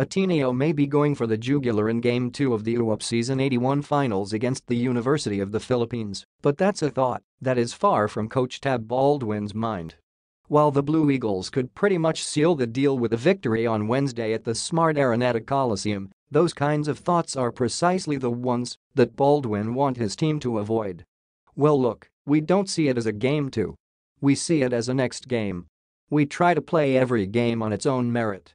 Ateneo may be going for the jugular in Game 2 of the UAAP Season 81 finals against the University of the Philippines, but that's a thought that is far from Coach Tab Baldwin's mind. While the Blue Eagles could pretty much seal the deal with a victory on Wednesday at the Smart Araneta Coliseum, those kinds of thoughts are precisely the ones that Baldwin want his team to avoid. Well look, we don't see it as a game two. We see it as a next game. We try to play every game on its own merit.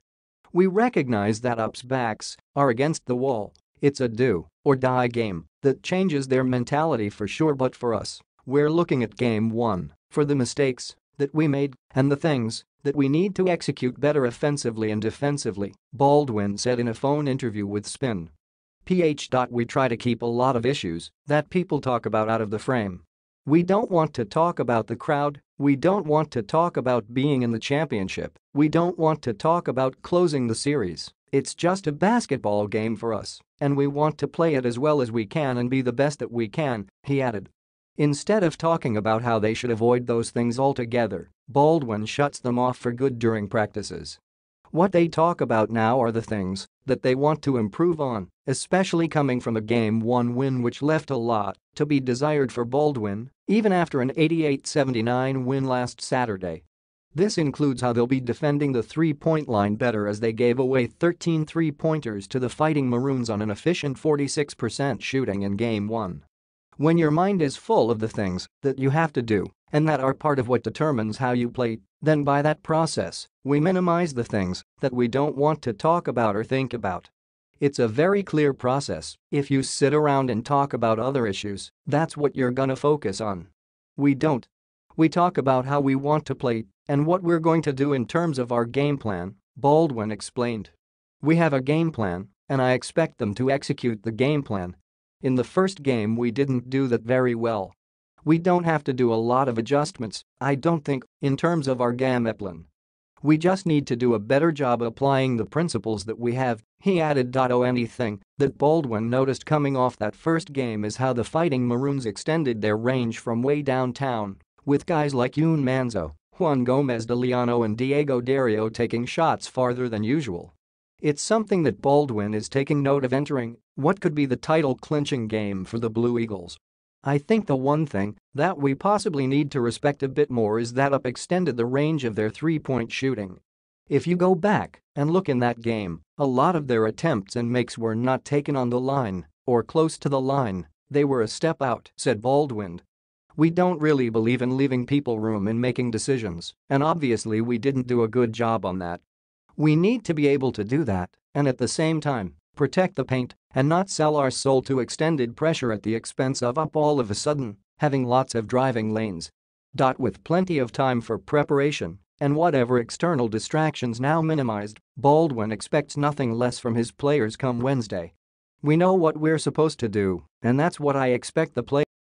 We recognize that UP's backs are against the wall, it's a do or die game that changes their mentality for sure but for us, we're looking at game one for the mistakes that we made and the things that we need to execute better offensively and defensively, Baldwin said in a phone interview with Spin. PH. We try to keep a lot of issues that people talk about out of the frame. We don't want to talk about the crowd, we don't want to talk about being in the championship, we don't want to talk about closing the series. It's just a basketball game for us, and we want to play it as well as we can and be the best that we can, he added. Instead of talking about how they should avoid those things altogether, Baldwin shuts them off for good during practices. What they talk about now are the things that they want to improve on, especially coming from a Game 1 win which left a lot to be desired for Baldwin, even after an 88-79 win last Saturday. This includes how they'll be defending the three-point line better as they gave away 13 three-pointers to the Fighting Maroons on an efficient 46% shooting in Game 1. When your mind is full of the things that you have to do and that are part of what determines how you play, then by that process, we minimize the things that we don't want to talk about or think about. It's a very clear process, if you sit around and talk about other issues, that's what you're gonna focus on. We don't. We talk about how we want to play and what we're going to do in terms of our game plan, Baldwin explained. We have a game plan, and I expect them to execute the game plan in the first game we didn't do that very well. We don't have to do a lot of adjustments, I don't think, in terms of our game plan. We just need to do a better job applying the principles that we have, he added. Oh, anything that Baldwin noticed coming off that first game is how the Fighting Maroons extended their range from way downtown, with guys like Jun Manzo, Juan Gomez de Liaño and Diego Dario taking shots farther than usual. It's something that Baldwin is taking note of entering what could be the title-clinching game for the Blue Eagles. I think the one thing that we possibly need to respect a bit more is that UP extended the range of their three-point shooting. If you go back and look in that game, a lot of their attempts and makes were not taken on the line or close to the line, they were a step out, said Baldwin. We don't really believe in leaving people room in making decisions, and obviously we didn't do a good job on that. We need to be able to do that and at the same time, protect the paint and not sell our soul to extended pressure at the expense of up all of a sudden, having lots of driving lanes. Dot with plenty of time for preparation and whatever external distractions now minimized, Baldwin expects nothing less from his players come Wednesday. We know what we're supposed to do, and that's what I expect the players